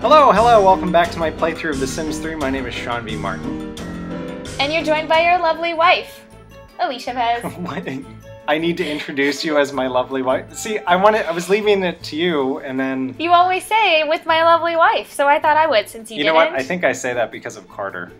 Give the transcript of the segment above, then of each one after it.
Hello, hello, welcome back to my playthrough of The Sims 3. My name is Shawn V. Martin. And you're joined by your lovely wife, Alicia Vez. What? I need to introduce you as my lovely wife. See, I wanted, I was leaving it to you, and then you always say with my lovely wife, so I thought I would since you, you didn't. know what? I think I say that because of Carter.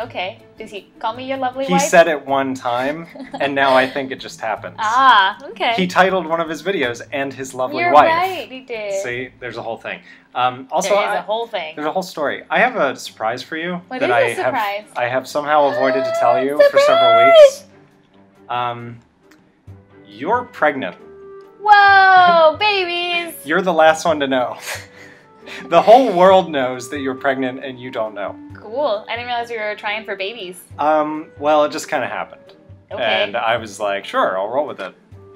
Okay. Does he call me your lovely He wife? said it one time, and now I think it just happens. Ah, okay. He titled one of his videos "and his lovely You're wife." right, he did. See, there's a whole thing. Um, also, there is I- a whole thing. there's a whole story. I have a surprise for you What that I surprise? have I have somehow avoided to tell you for several weeks. Um, you're pregnant. Whoa, babies! You're the last one to know. the whole world knows that you're pregnant and you don't know. Cool. I didn't realize we were trying for babies. Um, well, it just kind of happened. Okay. And I was like, sure, I'll roll with it.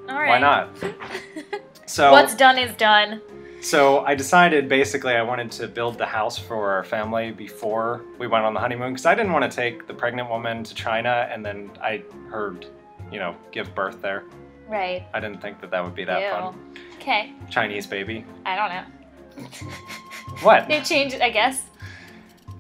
All right. Why not? So What's done is done. So I decided basically I wanted to build the house for our family before we went on the honeymoon because I didn't want to take the pregnant woman to China and then I heard, you know, give birth there. Right. I didn't think that that would be that Ew. fun. Okay. Chinese baby. I don't know. What? It, I guess.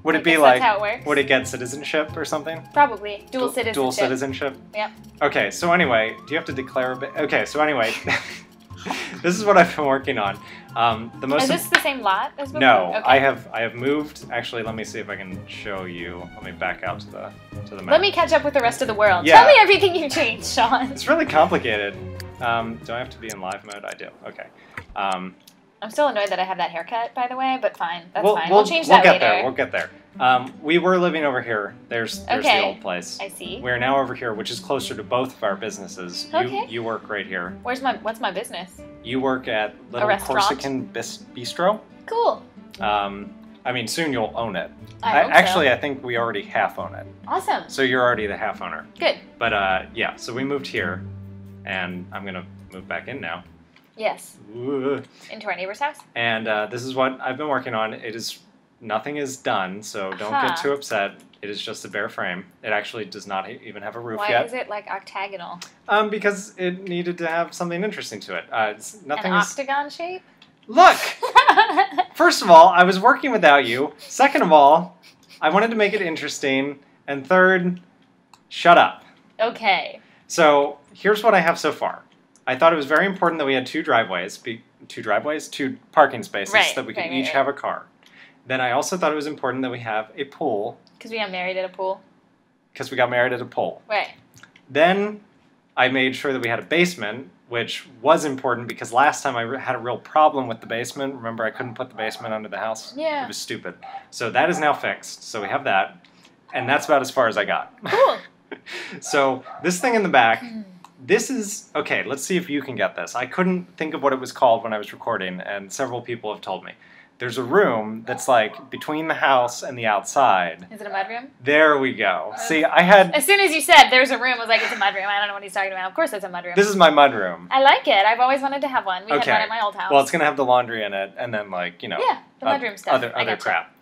Would I it be guess like? that's how it works. Would it get citizenship or something? Probably. Dual Du- citizenship. Dual citizenship. Yep. Okay. So anyway, do you have to declare a bit? Okay. So anyway, this is what I've been working on. Um, the most. Is this the same lot as before? No, Okay. I have I have moved. Actually, let me see if I can show you. Let me back out to the to the map. Let me catch up with the rest of the world. Yeah. Tell me everything you changed, Shawn. It's really complicated. Um, do I have to be in live mode? I do. Okay. Um, I'm still annoyed that I have that haircut, by the way, but fine. That's we'll, fine. We'll, We'll, change we'll that get later. there. We'll get there. Um, we were living over here. There's there's Okay. the old place. I see. We're now over here, which is closer to both of our businesses. Okay. You you work right here. Where's my what's my business? You work at Little? Corsican Bis- Bistro. Cool. Um, I mean, soon you'll own it. I, so. actually, I think we already half own it. awesome. So you're already the half owner. Good. But uh, yeah, so we moved here, and I'm gonna move back in now. Yes. Ooh. Into our neighbor's house. And uh, this is what I've been working on. It is nothing is done, so don't Uh-huh. get too upset. It is just a bare frame. It actually does not even have a roof Why yet, Why is it like octagonal? um, because it needed to have something interesting to it. Uh, it's, nothing An is. octagon shape? Look. First of all, I was working without you. Second of all, I wanted to make it interesting. And third, shut up. okay. So here's what I have so far. I thought it was very important that we had two driveways, be, two driveways, two parking spaces, Right, so that we could right, each right. have a car. Then I also thought it was important that we have a pool Because we got married at a pool. because we got married at a pool. Right. Then I made sure that we had a basement, which was important because last time I had a real problem with the basement. Remember, I couldn't put the basement under the house. Yeah. It was stupid. So that is now fixed. So we have that, and that's about as far as I got. Cool. so this thing in the back, hmm. This is okay. Let's see if you can get this. I couldn't think of what it was called when I was recording, and several people have told me. There's a room that's like between the house and the outside. Is it a mudroom? There we go. Uh, see, I had As soon as you said there's a room, I was like, it's a mudroom. I don't know what he's talking about. Of course it's a mudroom. this is my mud room. I like it. I've always wanted to have one. We Okay. had one at my old house. Well, it's gonna have the laundry in it, and then like you know, yeah, the mudroom stuff. other other crap,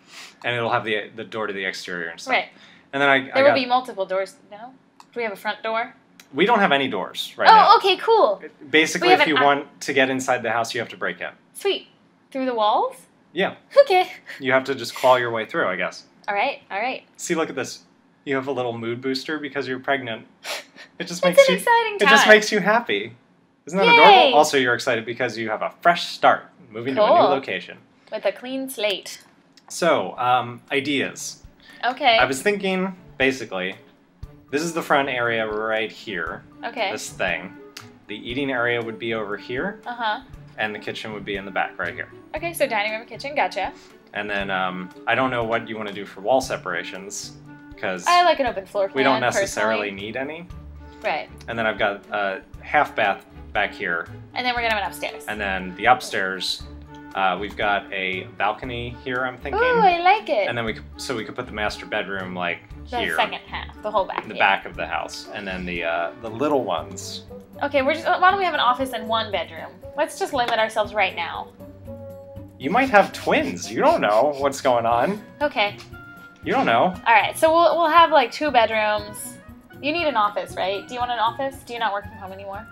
and it'll have the the door to the exterior and stuff. Right. And then I, I There will got, be multiple doors. No? Do we have a front door? We don't have any doors right oh, now. okay, cool. Basically, if you want to get inside the house, you have to break in. Sweet. Through the walls? Yeah, Okay. you have to just claw your way through, I guess. All right, all right. See, look at this. You have a little mood booster because you're pregnant. It just It's makes an you. exciting It just makes you happy. Isn't that Yay! adorable? Also, you're excited because you have a fresh start, moving to a new location. With a clean slate. So, um, ideas. Okay. I was thinking, basically, this is the front area right here. okay. This thing. The eating area would be over here, Uh huh. and the kitchen would be in the back right here. Okay, so dining room, kitchen, gotcha. And then um, I don't know what you want to do for wall separations because I like an open floor plan. we don't necessarily personally. need any. Right. And then I've got a half bath back here, And then we're gonna have an upstairs. and then the upstairs. Uh, we've got a balcony here. I'm thinking, Ooh, I like it. and then we could, so we could put the master bedroom like the here second half, the whole back. in the yeah. back of the house, and then the uh, the little ones. Okay, we're just. Why don't we have an office and one bedroom? Let's just limit ourselves right now. You might have twins. You don't know what's going on. Okay. You don't know. All right. So we'll we'll have like two bedrooms. You need an office, right? Do you want an office? Do you not work from home anymore?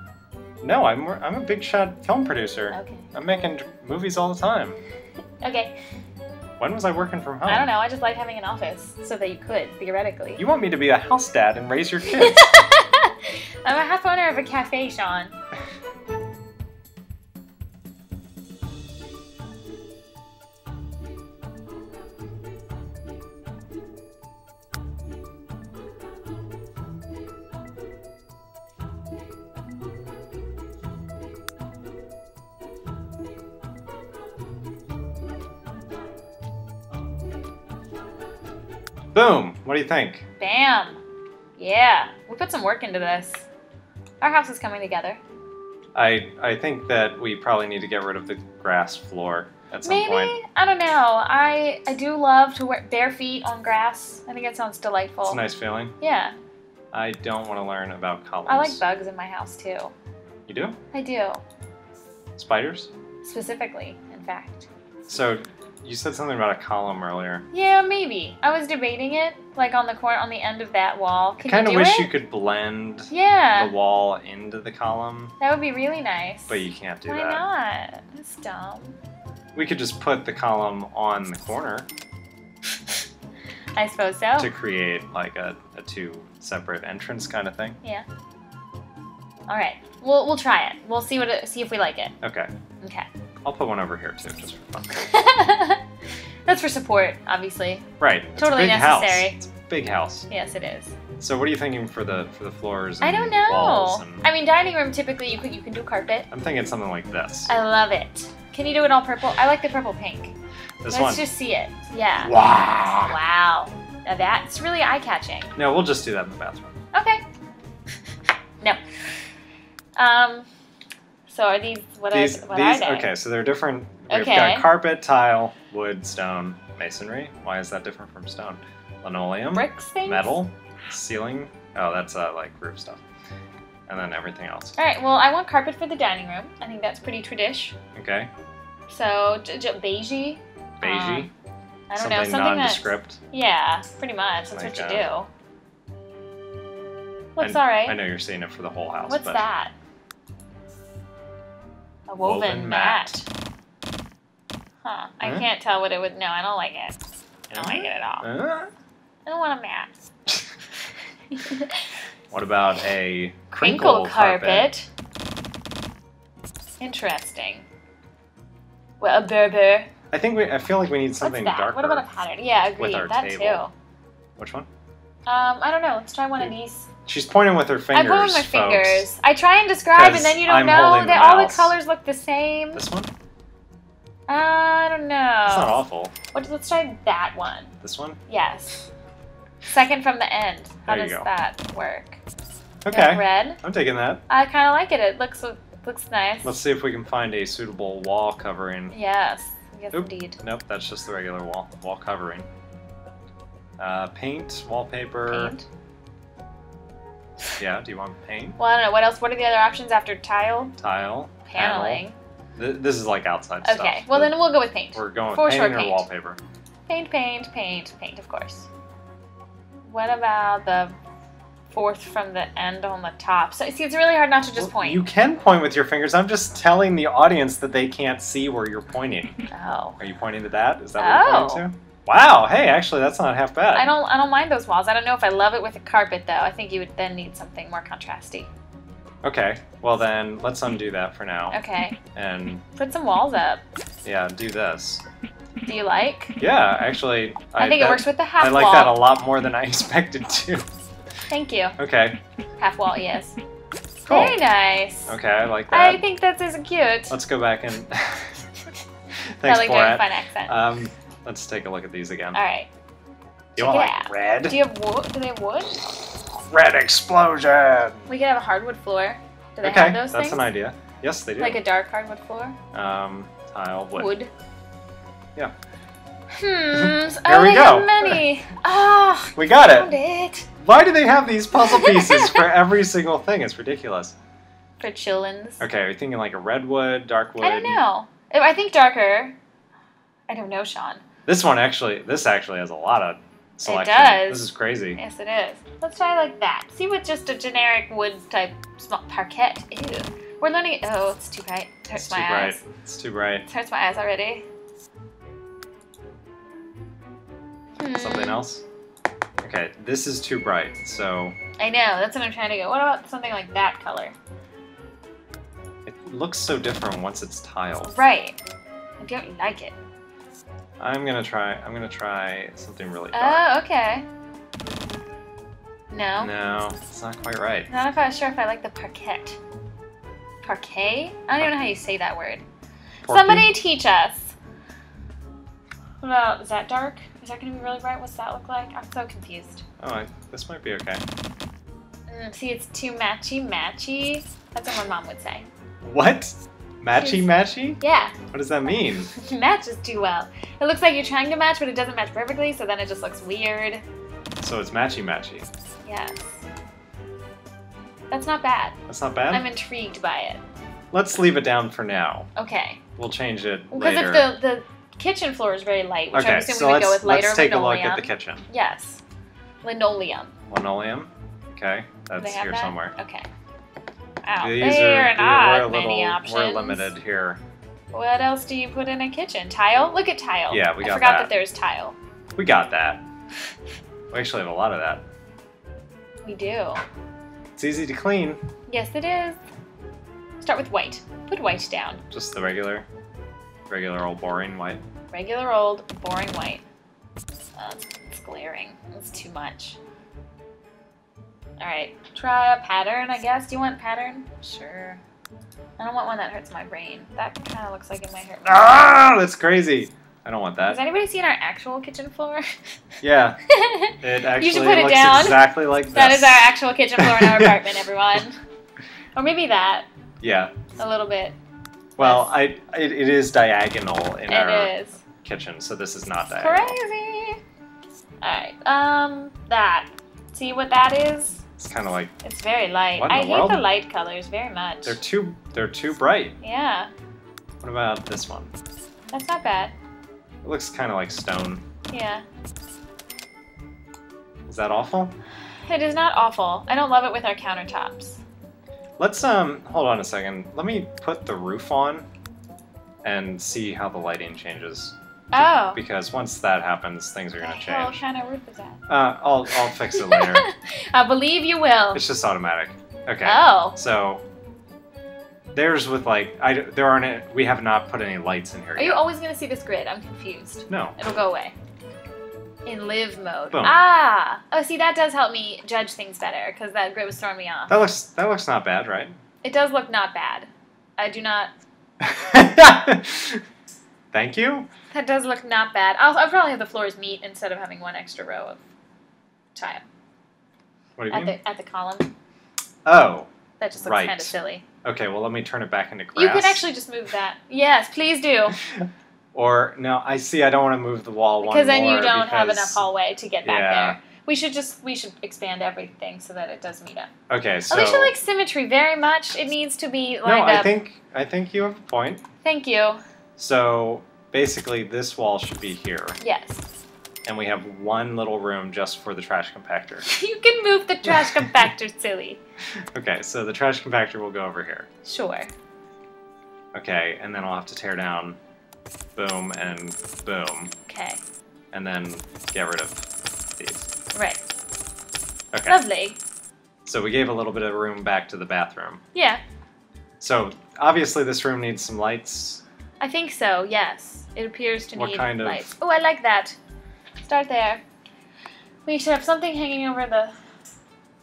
No, I'm I'm a big shot film producer. Okay. I'm making movies all the time. Okay. When was I working from home? I don't know. I just like having an office so that you could theoretically. You want me to be a house dad and raise your kids? I'm a half owner of a cafe, Shawn. Boom. What do you think? Bam. Yeah. We put some work into this. Our house is coming together. I I think that we probably need to get rid of the grass floor at some Maybe point. I don't know. I I do love to wear bare feet on grass. I think it sounds delightful. It's a nice feeling. Yeah, I don't want to learn about columns. I like bugs in my house too. You do? I do, Spiders? specifically, in fact. So you said something about a column earlier. Yeah, maybe. I was debating it, like on the corner, on the end of that wall. Can I kind of wish it? you could blend Yeah, the wall into the column, that would be really nice. but you can't do Why that. Why not? That's dumb. We could just put the column on the corner I suppose so. to create like a, a two separate entrance kind of thing. Yeah. All right. We'll we'll try it. We'll see what it, see if we like it. Okay. Okay. I'll put one over here too, just for fun. That's for support, obviously. Right. It's Totally big necessary. House. It's a big house. Yes, it is. So what are you thinking for the for the floors? I don't know. And, I mean, dining room typically you could you can do carpet. I'm thinking something like this. I love it. Can you do it all purple? I like the purple pink. This Let's one. just see it. Yeah. Wow. Wow. Now that's really eye catching. No, we'll just do that in the bathroom. Okay. no. Um. So are these what These, are what these, are they? okay, so they're different. We've Okay. got carpet, tile, wood, stone, masonry. Why is that different from stone? Linoleum, Bricks things. metal, ceiling. Oh, that's uh, like roof stuff. And then everything else. All right. Well, I want carpet for the dining room. I think that's pretty tradish. Okay, So j- j- beigey. beigey, Um, I don't something know something that's nondescript. yeah, pretty much. That's Like, what you uh, do. Looks I- alright. I know you're seeing it for the whole house. What's but that? A woven, Woven mat. mat. Huh. I Huh? can't tell what it would. No, I don't like it. I don't like it at all. Uh, I don't want a mat. what about a Crinkle crinkle, carpet. Interesting. Well, a Berber. I think we. I feel like we need something What's that? darker. What about a pattern? Yeah, agreed. That table. Which one? Um, I don't know. Let's try one of these. She's pointing with her fingers. I put with my folks. fingers. I try and describe, and then you don't I'm know that all the colors look the same. This one? I don't know. It's not awful. What, let's try that one. This one? Yes. Second from the end. How does go. that work? Okay. Red. I'm taking that. I kind of like it. It looks looks nice. Let's see if we can find a suitable wall covering. Yes. Yes, Oop. indeed. Nope, that's just the regular wall wall covering. Uh, paint, wallpaper. Paint. Yeah, do you want paint? Well, I don't know. What else? What are the other options after tile? Tile. Paneling. panel. Th- This is like outside stuff. Okay. Well, then we'll go with paint. we're going for sure painting or paint. wallpaper. Paint, paint, paint, paint, of course. What about the fourth from the end on the top? So, see, it's really hard not to just Well, point. You can point with your fingers. I'm just telling the audience that they can't see where you're pointing. Oh. Are you pointing to that? Is that what you're Oh. pointing to? Wow. Hey, actually, that's not half bad. I don't. I don't mind those walls. I don't know if I love it with a carpet though. I think you would then need something more contrasty. Okay. Well, then let's undo that for now. Okay. And Put some walls up. yeah, do this. Do you like? Yeah, actually, I, think that- it works with the half wall. I like wall. that a lot more than I expected to. Thank you. Okay. Half wall, yes. Cool. Very nice. Okay, I like that. I think that's as cute. Let's go back and. I Thanks, like doing a Borat. fun accent. Um, let's take a look at these again. All right. Do you want it like out. red? Do you have wood? Do they have wood? Red explosion. We could have a hardwood floor. Do they okay, have those that's things? an idea. Yes, they do. Like a dark hardwood floor? um, tile wood. Wood. Yeah. Hmm. Here oh, we they go. have many. Ah, We got found it. it. Why do they have these puzzle pieces for every single thing? It's ridiculous. For chillins. Okay, are you thinking like a redwood, dark wood? I don't know. I I think darker. I don't know, Shawn. This one actually, this actually has a lot of selection. does. This is crazy. Yes, it is. Let's try like that. See with just a generic wood type small parquet. Ew. We're learning. Oh, it's too bright. It hurts It's my too bright. eyes. It's too bright. It hurts my eyes already. Hmm. Something else? Okay, this is too bright, so I know. That's what I'm trying to go. What about something like that color? it looks so different once it's tiled. Right. I don't like it. I'm gonna try. I'm gonna try something really dark. Oh, okay. No. No, it's not quite right. Not if I was sure if I like the parquet. Parquet? I don't even know how you say that word. Porky? Somebody teach us. What about, is that dark? Is that to be really bright? What's that look like? I'm so confused. Oh, I, this might be okay. Mm, see, it's too matchy matchy. That's what my mom would say. What? Matchy matchy? Yeah, What does that mean? it matches too well. It looks like you're trying to match, but it doesn't match perfectly, so then it just looks weird. So it's matchy matchy. Yes. That's not bad. That's not bad. I'm intrigued by it. Let's leave it down for now. Okay. We'll change it Because if the, the kitchen floor is very light, which I'm assuming so we would go with lighter let's take a look at the kitchen. Yes. Linoleum. Linoleum. Okay, that's here that? somewhere. Okay. Out These there are and we're not a little many options. we're limited here. What else do you put in a kitchen? Tile? Look at tile. Yeah, we I got forgot that. that there's tile. We got that. We actually have a lot of that. We do. It's easy to clean. Yes, it is. Start with white. Put white down. Just the regular, regular old boring white. Regular old, boring white. It's glaring. It's too much. Alright, try a pattern, I guess. Do you want pattern? Sure. I don't want one that hurts my brain. That kind of looks like it might hurt my Ah, that's crazy. I don't want that. Has anybody seen our actual kitchen floor? Yeah, it actually should put it looks down. exactly like this. that is our actual kitchen floor in our apartment, everyone. Or maybe that, Yeah. a little bit. Well, I it, it is diagonal in our It is. kitchen, so this is not diagonal. Crazy. Alright, um, that. See what that is? It's kind of like It's very light. I the hate world? the light colors very much. they're too they're too bright. Yeah, What about this one? that's not bad. It looks kind of like stone. Yeah. Is that awful? It is not awful. I don't love it with our countertops. Let's um hold on a second. Let me put the roof on and see how the lighting changes. Oh. Because once that happens, things are gonna the hell change. kind of roof is that? Uh, I'll I'll fix it later. I believe you will. it's just automatic. Okay. Oh. So there's with like I there aren't we have not put any lights in here Are you always going to see this grid? I'm confused. No. It'll go away. In live mode. Boom. Ah! Oh, see, that does help me judge things better because that grid was throwing me off. That looks that looks not bad, right? It does look not bad. I do not. Thank you. That does look not bad. I'll, I'll probably have the floors meet instead of having one extra row of tile What do you at mean? the at the column. Oh, That just looks Right. kind of silly. okay. Well, let me turn it back into grass. You can actually just move that. Yes, please do. Or no, I see. I don't want to move the wall one Because then you don't have enough hallway to get back Yeah. there. We should just we should expand everything so that it does meet up. Okay, oh, so Alicia likes symmetry very much. It needs to be lined up. no, I up. think I think you have a point. Thank you. So basically, this wall should be here, Yes. and we have one little room just for the trash compactor. You can move the trash compactor, silly. Okay, so the trash compactor will go over here. Sure. Okay, and then I'll have to tear down, boom and boom, Okay. and then get rid of these. Right. Okay, Lovely. so we gave a little bit of room back to the bathroom. Yeah. So obviously, this room needs some lights. I think so. Yes. It appears to What need kind of- lights. Oh, I like that. Start there. We should have something hanging over the.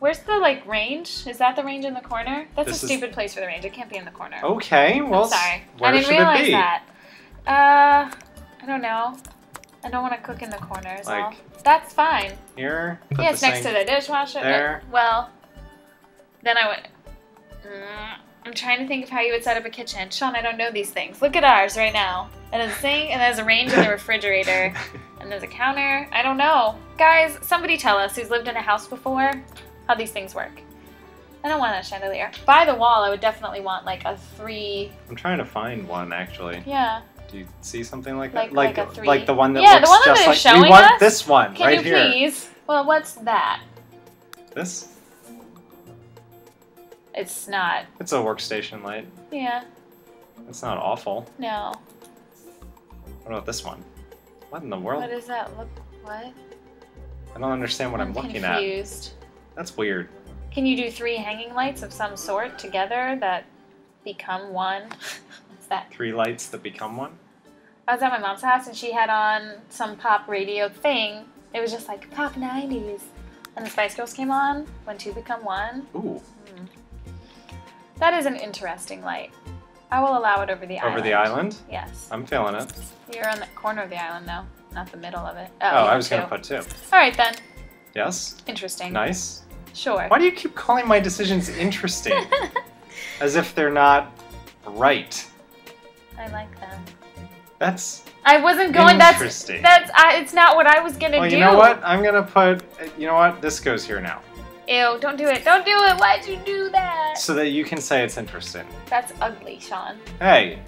Where's the like range? Is that the range in the corner? That's This a is- stupid place for the range. It can't be in the corner. Okay, well, I'm sorry. I didn't realize that. Uh, I don't know. I don't want to cook in the corner. Is all. Like That's fine. here. yeah, it's next to the dishwasher. There. Well, then I would... Mm, I'm trying to think of how you would set up a kitchen. Shawn, I don't know these things. Look at ours right now. And there's a sink, and there's a range in the refrigerator, and there's a counter. I don't know. Guys, somebody tell us who's lived in a house before how these things work. I don't want a chandelier. By the wall, I would definitely want like a three. I'm trying to find one actually. Yeah. Do you see something like Like- that? Like like a three. like the one that Yeah, the looks one that just like showing we want us? this one Can right you here. please? Well, what's that? This? It's not. It's a workstation light. Yeah. It's not awful. No. What about this one? What in the world? What does that look? What? I don't understand what I'm, looking at. confused. That's weird. Can you do three hanging lights of some sort together that become one? What's that? Three lights that become one. I was at my mom's house and she had on some pop radio thing. It was just like pop 90s. And the Spice Girls came on when two become one. Ooh. That is an interesting light. I will allow it over the island. over the island. Yes. I'm feeling it. You're on the corner of the island now, not the middle of it. Oh, Oh, I was gonna put two. All right then. Yes. Interesting. Nice. Sure. Why do you keep calling my decisions interesting? As if they're not right. I like them. That's I wasn't going. That's Interesting. that's. I, it's not what I was gonna well. do. You know what? I'm gonna put. You know what? This goes here now, Ew! Don't do it! Don't do it! Why'd you do that? so that you can say it's interesting. That's ugly, Shawn. Hey.